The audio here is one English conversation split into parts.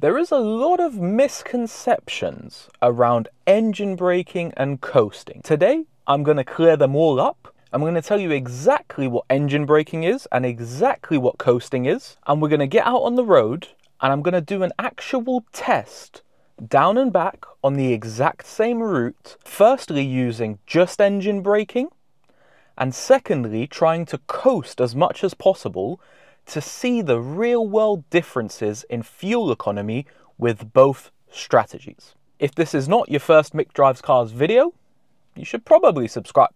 There is a lot of misconceptions around engine braking and coasting. Today, I'm going to clear them all up. I'm going to tell you exactly what engine braking is and exactly what coasting is. And we're going to get out on the road and I'm going to do an actual test down and back on the exact same route. Firstly, using just engine braking and secondly, trying to coast as much as possible to see the real world differences in fuel economy with both strategies. If this is not your first Mick Drives Cars video, you should probably subscribe.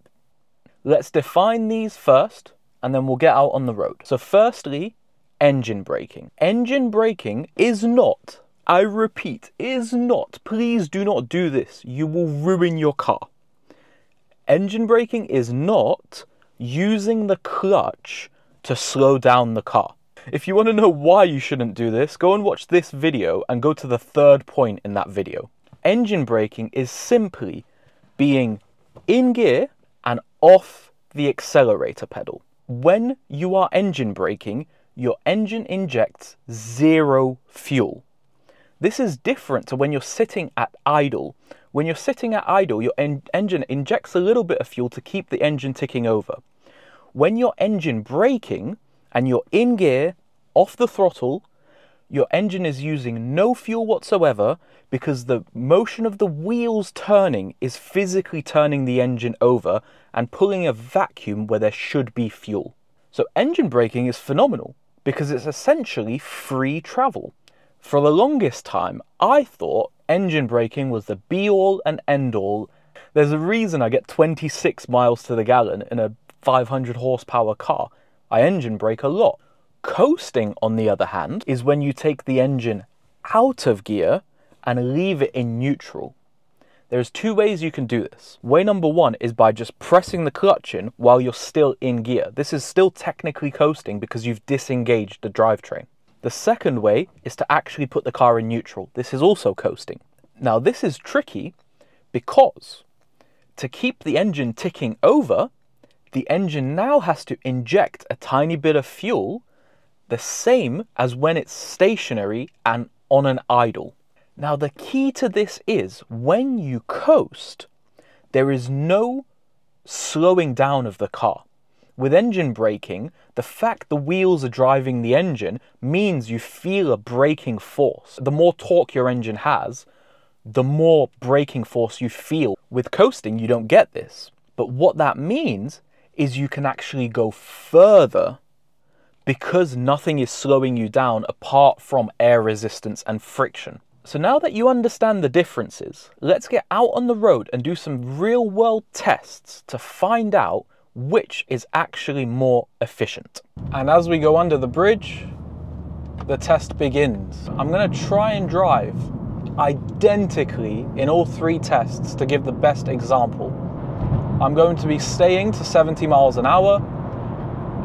Let's define these first and then we'll get out on the road. So firstly, engine braking. Engine braking is not, I repeat, is not, please do not do this. You will ruin your car. Engine braking is not using the clutch to slow down the car. If you want to know why you shouldn't do this, go and watch this video and go to the third point in that video. Engine braking is simply being in gear and off the accelerator pedal. When you are engine braking, your engine injects zero fuel. This is different to when you're sitting at idle. When you're sitting at idle, your en engine injects a little bit of fuel to keep the engine ticking over. When your engine braking, and you're in gear, off the throttle, your engine is using no fuel whatsoever because the motion of the wheels turning is physically turning the engine over and pulling a vacuum where there should be fuel. So engine braking is phenomenal because it's essentially free travel. For the longest time, I thought engine braking was the be all and end all. There's a reason I get 26 miles to the gallon in a 500 horsepower car. I engine brake a lot. Coasting, on the other hand, is when you take the engine out of gear and leave it in neutral. There's two ways you can do this. Way number one is by just pressing the clutch in while you're still in gear. This is still technically coasting because you've disengaged the drivetrain. The second way is to actually put the car in neutral. This is also coasting. Now this is tricky because to keep the engine ticking over, the engine now has to inject a tiny bit of fuel, the same as when it's stationary and on an idle. Now, the key to this is when you coast, there is no slowing down of the car. With engine braking, the fact the wheels are driving the engine means you feel a braking force. The more torque your engine has, the more braking force you feel. With coasting, you don't get this. But what that means is you can actually go further because nothing is slowing you down apart from air resistance and friction. So now that you understand the differences, let's get out on the road and do some real world tests to find out which is actually more efficient. And as we go under the bridge, the test begins. I'm gonna try and drive identically in all three tests to give the best example. I'm going to be staying to 70 miles an hour,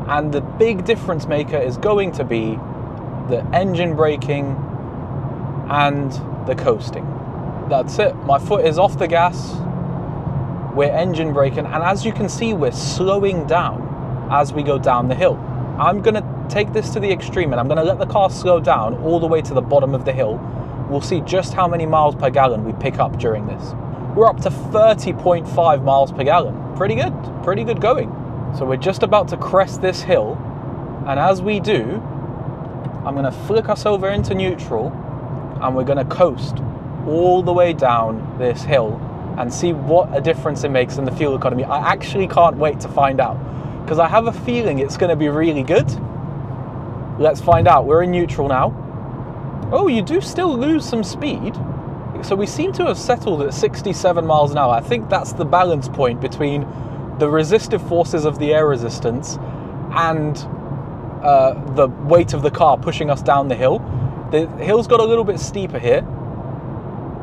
and the big difference maker is going to be the engine braking and the coasting. That's it. My foot is off the gas. We're engine braking, and as you can see, we're slowing down as we go down the hill. I'm gonna take this to the extreme and I'm gonna let the car slow down all the way to the bottom of the hill. We'll see just how many miles per gallon we pick up during this we're up to 30.5 miles per gallon. Pretty good, pretty good going. So we're just about to crest this hill, and as we do, I'm gonna flick us over into neutral, and we're gonna coast all the way down this hill and see what a difference it makes in the fuel economy. I actually can't wait to find out, because I have a feeling it's gonna be really good. Let's find out. We're in neutral now. Oh, you do still lose some speed. So we seem to have settled at 67 miles an hour. I think that's the balance point between the resistive forces of the air resistance and uh, the weight of the car pushing us down the hill. The hill's got a little bit steeper here.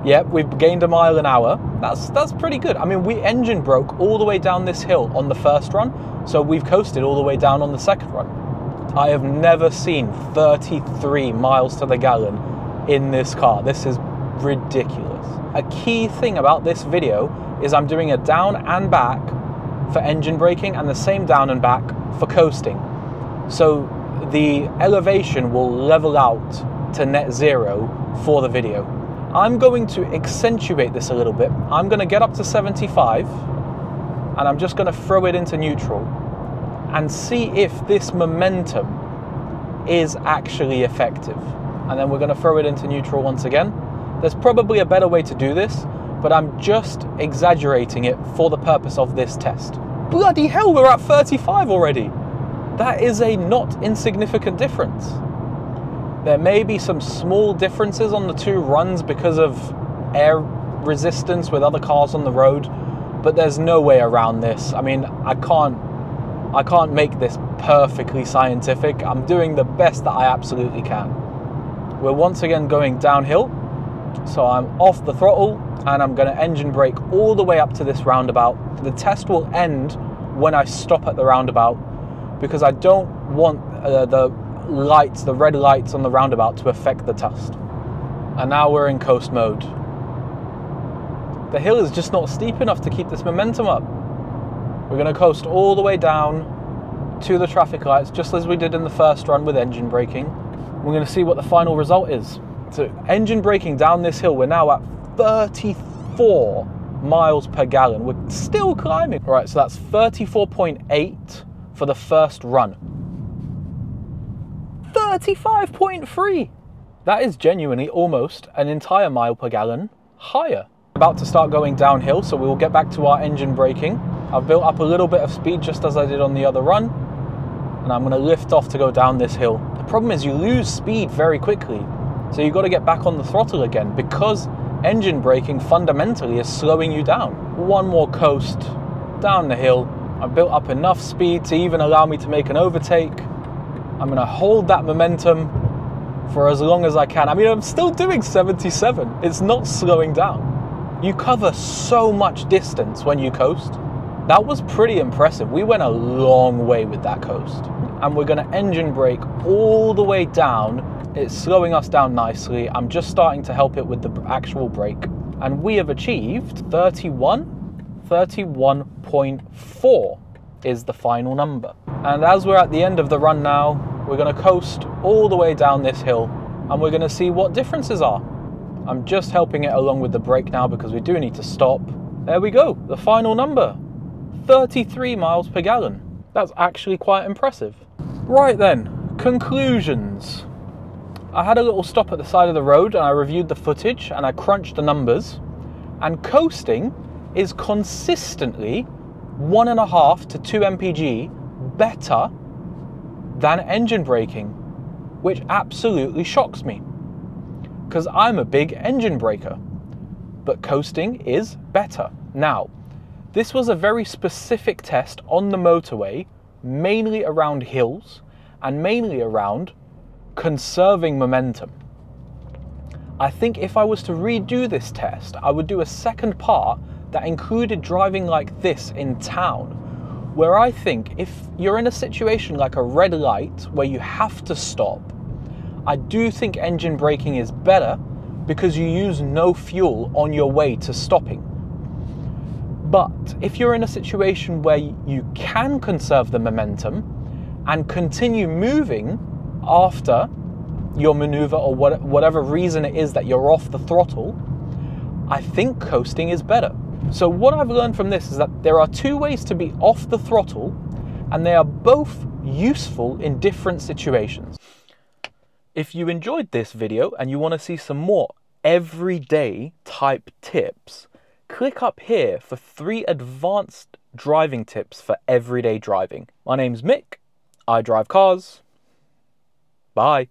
Yep, we've gained a mile an hour. That's that's pretty good. I mean, we engine broke all the way down this hill on the first run, so we've coasted all the way down on the second run. I have never seen 33 miles to the gallon in this car. This is ridiculous. A key thing about this video is I'm doing a down and back for engine braking and the same down and back for coasting. So the elevation will level out to net zero for the video. I'm going to accentuate this a little bit. I'm going to get up to 75 and I'm just going to throw it into neutral and see if this momentum is actually effective. And then we're going to throw it into neutral once again. There's probably a better way to do this, but I'm just exaggerating it for the purpose of this test. Bloody hell, we're at 35 already. That is a not insignificant difference. There may be some small differences on the two runs because of air resistance with other cars on the road, but there's no way around this. I mean, I can't I can't make this perfectly scientific. I'm doing the best that I absolutely can. We're once again going downhill. So I'm off the throttle and I'm going to engine brake all the way up to this roundabout. The test will end when I stop at the roundabout because I don't want uh, the lights, the red lights on the roundabout to affect the test. And now we're in coast mode. The hill is just not steep enough to keep this momentum up. We're going to coast all the way down to the traffic lights, just as we did in the first run with engine braking. We're going to see what the final result is. So engine braking down this hill, we're now at 34 miles per gallon. We're still climbing. All right, so that's 34.8 for the first run. 35.3. That is genuinely almost an entire mile per gallon higher. About to start going downhill, so we will get back to our engine braking. I've built up a little bit of speed just as I did on the other run, and I'm gonna lift off to go down this hill. The problem is you lose speed very quickly. So you've got to get back on the throttle again because engine braking fundamentally is slowing you down. One more coast down the hill. I've built up enough speed to even allow me to make an overtake. I'm going to hold that momentum for as long as I can. I mean, I'm still doing 77. It's not slowing down. You cover so much distance when you coast. That was pretty impressive. We went a long way with that coast. And we're going to engine brake all the way down it's slowing us down nicely. I'm just starting to help it with the actual brake. And we have achieved 31, 31.4 is the final number. And as we're at the end of the run now, we're gonna coast all the way down this hill and we're gonna see what differences are. I'm just helping it along with the brake now because we do need to stop. There we go, the final number, 33 miles per gallon. That's actually quite impressive. Right then, conclusions. I had a little stop at the side of the road and I reviewed the footage and I crunched the numbers. And coasting is consistently one and a half to two mpg better than engine braking, which absolutely shocks me. Because I'm a big engine braker, but coasting is better. Now, this was a very specific test on the motorway, mainly around hills and mainly around conserving momentum. I think if I was to redo this test, I would do a second part that included driving like this in town, where I think if you're in a situation like a red light where you have to stop, I do think engine braking is better because you use no fuel on your way to stopping. But if you're in a situation where you can conserve the momentum and continue moving after your maneuver or what, whatever reason it is that you're off the throttle, I think coasting is better. So, what I've learned from this is that there are two ways to be off the throttle, and they are both useful in different situations. If you enjoyed this video and you want to see some more everyday type tips, click up here for three advanced driving tips for everyday driving. My name's Mick, I drive cars. Bye.